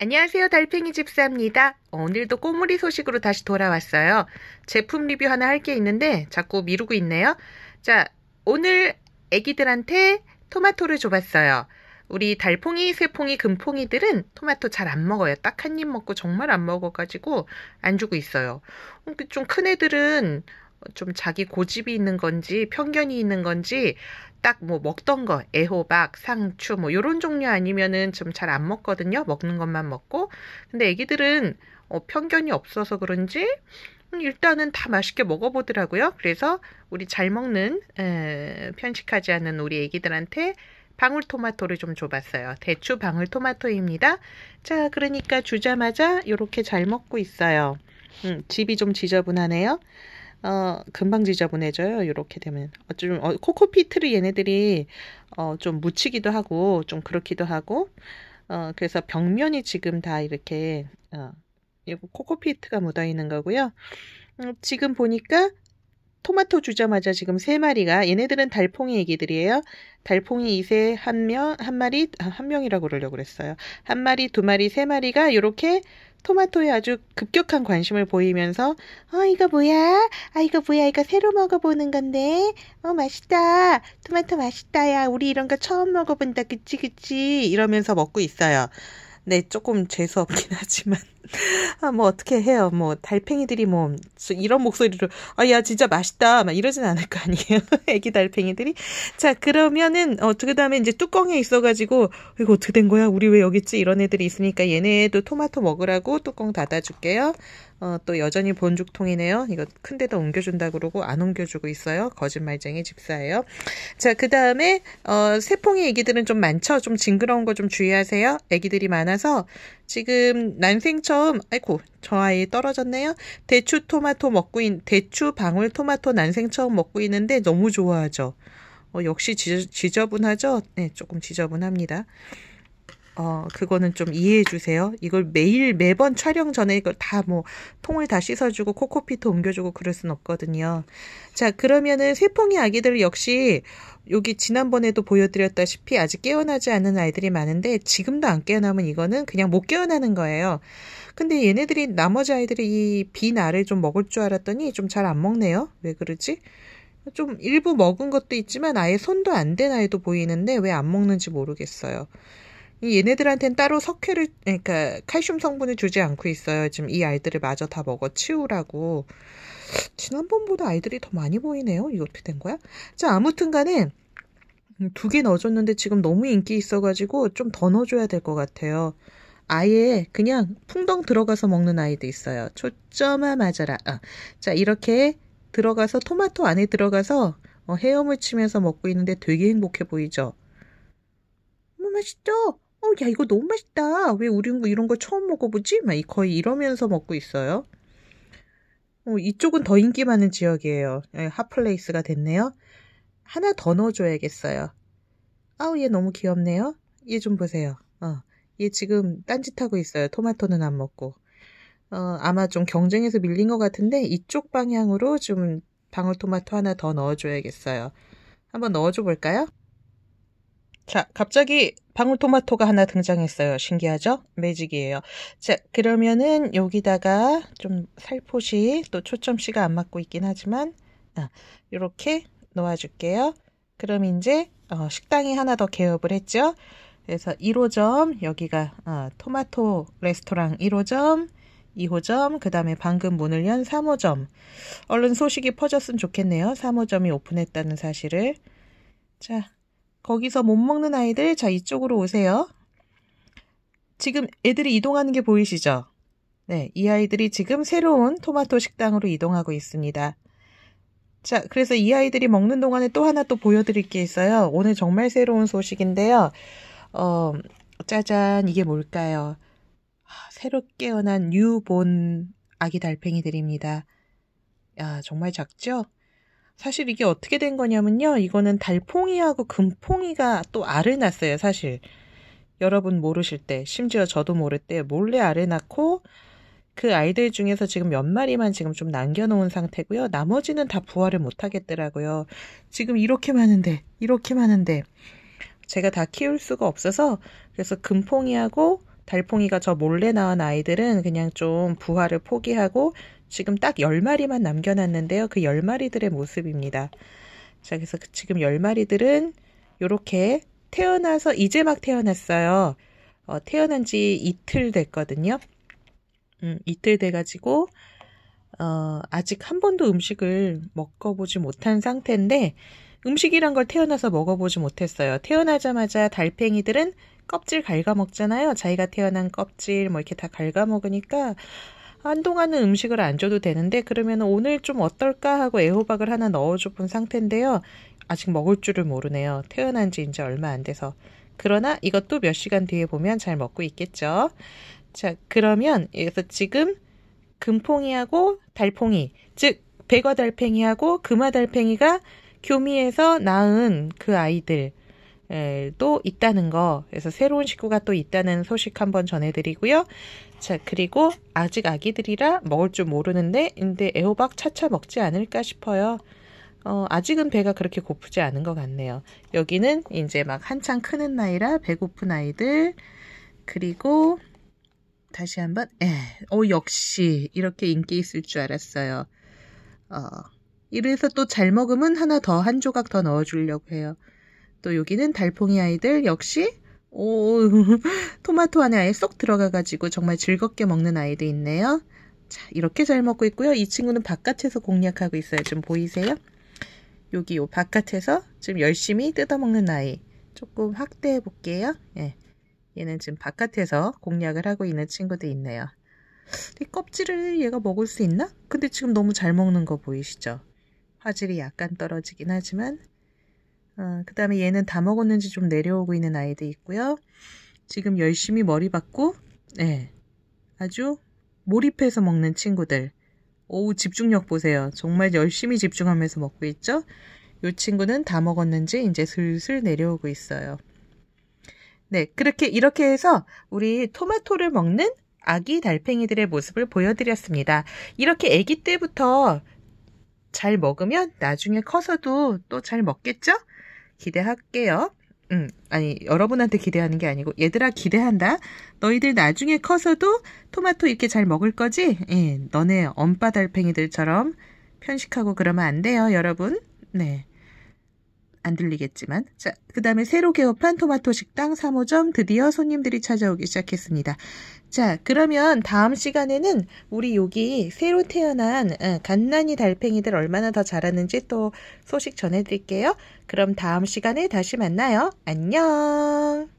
안녕하세요. 달팽이 집사입니다. 오늘도 꼬물이 소식으로 다시 돌아왔어요. 제품 리뷰 하나 할 게 있는데 자꾸 미루고 있네요. 자, 오늘 애기들한테 토마토를 줘봤어요. 우리 달팽이, 새팽이, 금팽이들은 토마토 잘 안 먹어요. 딱 한 입 먹고 정말 안 먹어가지고 안 주고 있어요. 좀 큰 애들은 좀 자기 고집이 있는 건지 편견이 있는 건지 딱 뭐 먹던 거 애호박, 상추 뭐 요런 종류 아니면은 좀 잘 안 먹거든요. 먹는 것만 먹고. 근데 애기들은 어, 편견이 없어서 그런지 음, 일단은 다 맛있게 먹어보더라고요. 그래서 우리 잘 먹는 에, 편식하지 않는 우리 애기들한테 방울토마토를 좀 줘봤어요. 대추 방울토마토입니다. 자, 그러니까 주자마자 이렇게 잘 먹고 있어요. 음, 집이 좀 지저분하네요. 어, 금방 지저분해져요. 이렇게 되면. 어좀 어, 코코피트를 얘네들이 어, 좀 묻히기도 하고 좀 그렇기도 하고 어, 그래서 벽면이 지금 다 이렇게 어, 코코피트가 묻어 있는 거고요. 음, 지금 보니까 토마토 주자마자 지금 세 마리가 얘네들은 달팽이 애기들이에요. 달팽이 2세 한 명, 한 마리, 아, 한 명이라고 그러려고 그랬어요. 한 마리, 두 마리, 세 마리가 이렇게 토마토에 아주 급격한 관심을 보이면서 어 이거 뭐야? 아 이거 뭐야? 이거 새로 먹어보는 건데 어 맛있다. 토마토 맛있다. 야 우리 이런 거 처음 먹어본다. 그치 그치 이러면서 먹고 있어요. 네 조금 재수 없긴 하지만 아, 뭐 어떻게 해요. 뭐 달팽이들이 뭐 이런 목소리로 아 야 진짜 맛있다 막 이러진 않을 거 아니에요. 애기 달팽이들이. 자 그러면은 어 그다음에 이제 뚜껑에 있어가지고 이거 어떻게 된 거야? 우리 왜 여기 있지? 이런 애들이 있으니까 얘네도 토마토 먹으라고 뚜껑 닫아줄게요. 어, 또 여전히 본죽통이네요. 이거 큰 데다 옮겨준다 그러고 안 옮겨주고 있어요. 거짓말쟁이 집사예요. 자, 그 다음에, 어, 새퐁이 애기들은 좀 많죠? 좀 징그러운 거 좀 주의하세요. 애기들이 많아서 지금 난생 처 음, 아이고, 저 아이 떨어졌네요. 대추 토마토 먹고 있, 대추 방울 토마토 난생 처음 먹고 있는데 너무 좋아하죠. 어, 역시 지, 지저분하죠? 네, 조금 지저분합니다. 어, 그거는 좀 이해해 주세요. 이걸 매일, 매번 촬영 전에 이걸 다 뭐, 통을 다 씻어주고, 코코피트 옮겨주고 그럴 순 없거든요. 자, 그러면은 세풍이 아기들 역시, 여기 지난번에도 보여드렸다시피 아직 깨어나지 않은 아이들이 많은데, 지금도 안 깨어나면 이거는 그냥 못 깨어나는 거예요. 근데 얘네들이, 나머지 아이들이 이빈 알을 좀 먹을 줄 알았더니 좀 잘 안 먹네요. 왜 그러지? 좀 일부 먹은 것도 있지만 아예 손도 안댄 아이도 보이는데 왜 안 먹는지 모르겠어요. 얘네들한테는 따로 석회를 그러니까 칼슘 성분을 주지 않고 있어요. 지금 이 아이들을 마저 다 먹어 치우라고. 지난번보다 아이들이 더 많이 보이네요. 이거 어떻게 된 거야? 자, 아무튼 간에 두 개 넣어줬는데 지금 너무 인기 있어가지고 좀 더 넣어줘야 될 것 같아요. 아예 그냥 풍덩 들어가서 먹는 아이도 있어요. 초점아 맞아라. 아, 자, 이렇게 들어가서 토마토 안에 들어가서 어, 헤엄을 치면서 먹고 있는데 되게 행복해 보이죠? 너무 맛있죠? 어, 야, 이거 너무 맛있다. 왜 우리 이런 거 처음 먹어보지? 막 거의 이러면서 먹고 있어요. 어, 이쪽은 더 인기 많은 지역이에요. 예, 핫플레이스가 됐네요. 하나 더 넣어줘야겠어요. 아우, 얘 너무 귀엽네요. 얘 좀 보세요. 어, 얘 지금 딴짓하고 있어요. 토마토는 안 먹고. 어, 아마 좀 경쟁에서 밀린 것 같은데 이쪽 방향으로 좀 방울토마토 하나 더 넣어줘야겠어요. 한번 넣어줘 볼까요? 자, 갑자기 방울토마토가 하나 등장했어요. 신기하죠? 매직이에요. 자, 그러면은 여기다가 좀 살포시 또 초점씨가 안 맞고 있긴 하지만 아, 이렇게 놓아줄게요. 그럼 이제 어, 식당이 하나 더 개업을 했죠. 그래서 1호점 여기가 어, 토마토 레스토랑 1호점 2호점, 그 다음에 방금 문을 연 3호점. 얼른 소식이 퍼졌으면 좋겠네요. 3호점이 오픈했다는 사실을. 자, 거기서 못 먹는 아이들, 자, 이쪽으로 오세요. 지금 애들이 이동하는 게 보이시죠? 네, 이 아이들이 지금 새로운 토마토 식당으로 이동하고 있습니다. 자, 그래서 이 아이들이 먹는 동안에 또 하나 또 보여드릴 게 있어요. 오늘 정말 새로운 소식인데요. 어, 짜잔, 이게 뭘까요? 새로 깨어난 뉴본 아기 달팽이들입니다. 야, 정말 작죠? 사실 이게 어떻게 된 거냐면요. 이거는 달팽이하고 금팽이가 또 알을 낳았어요, 사실. 여러분 모르실 때, 심지어 저도 모를 때 몰래 알을 낳고 그 아이들 중에서 지금 몇 마리만 지금 좀 남겨놓은 상태고요. 나머지는 다 부활을 못 하겠더라고요. 지금 이렇게 많은데, 이렇게 많은데. 제가 다 키울 수가 없어서 그래서 금팽이하고 달팽이가 저 몰래 낳은 아이들은 그냥 좀 부화를 포기하고 지금 딱 10마리만 남겨놨는데요. 그 10마리들의 모습입니다. 자, 그래서 그 지금 10마리들은 이렇게 태어나서 이제 막 태어났어요. 어, 태어난 지 이틀 됐거든요. 음, 이틀 돼가지고, 어, 아직 한 번도 음식을 먹어보지 못한 상태인데, 음식이란 걸 태어나서 먹어보지 못했어요. 태어나자마자 달팽이들은 껍질 갉아먹잖아요. 자기가 태어난 껍질 뭐 이렇게 다 갉아먹으니까 한동안은 음식을 안 줘도 되는데 그러면 오늘 좀 어떨까 하고 애호박을 하나 넣어줘 본 상태인데요. 아직 먹을 줄을 모르네요. 태어난 지 이제 얼마 안 돼서. 그러나 이것도 몇 시간 뒤에 보면 잘 먹고 있겠죠. 자, 그러면 여기서 지금 금퐁이하고 달퐁이, 즉 백어달팽이하고 금화달팽이가 교미에서 낳은 그 아이들 또 있다는 거. 그래서 새로운 식구가 또 있다는 소식 한번 전해드리고요. 자, 그리고 아직 아기들이라 먹을 줄 모르는데, 근데 애호박 차차 먹지 않을까 싶어요. 어, 아직은 배가 그렇게 고프지 않은 것 같네요. 여기는 이제 막 한창 크는 나이라 배고픈 아이들, 그리고 다시 한번, 에, 어, 역시 이렇게 인기 있을 줄 알았어요. 어, 이래서 또 잘 먹으면 하나 더 한 조각 더 넣어주려고 해요. 또 여기는 달팽이 아이들 역시 오 토마토 안에 아예 쏙 들어가가지고 정말 즐겁게 먹는 아이도 있네요. 자 이렇게 잘 먹고 있고요. 이 친구는 바깥에서 공략하고 있어요. 좀 보이세요? 여기 요 바깥에서 지금 열심히 뜯어먹는 아이 조금 확대해 볼게요. 예. 얘는 지금 바깥에서 공략을 하고 있는 친구도 있네요. 이 껍질을 얘가 먹을 수 있나? 근데 지금 너무 잘 먹는 거 보이시죠? 화질이 약간 떨어지긴 하지만 어, 그 다음에 얘는 다 먹었는지 좀 내려오고 있는 아이도 있고요. 지금 열심히 머리 받고 네, 아주 몰입해서 먹는 친구들. 오 집중력 보세요. 정말 열심히 집중하면서 먹고 있죠. 이 친구는 다 먹었는지 이제 슬슬 내려오고 있어요. 네, 그렇게 이렇게 해서 우리 토마토를 먹는 아기 달팽이들의 모습을 보여드렸습니다. 이렇게 아기 때부터 잘 먹으면 나중에 커서도 또 잘 먹겠죠? 기대할게요. 음, 아니, 여러분한테 기대하는 게 아니고, 얘들아, 기대한다. 너희들 나중에 커서도 토마토 이렇게 잘 먹을 거지? 예, 너네 엄빠 달팽이들처럼 편식하고 그러면 안 돼요, 여러분. 네. 안 들리겠지만. 자, 그 다음에 새로 개업한 토마토 식당 3호점 드디어 손님들이 찾아오기 시작했습니다. 자, 그러면 다음 시간에는 우리 여기 새로 태어난 어, 갓난이 달팽이들 얼마나 더 자랐는지 또 소식 전해드릴게요. 그럼 다음 시간에 다시 만나요. 안녕!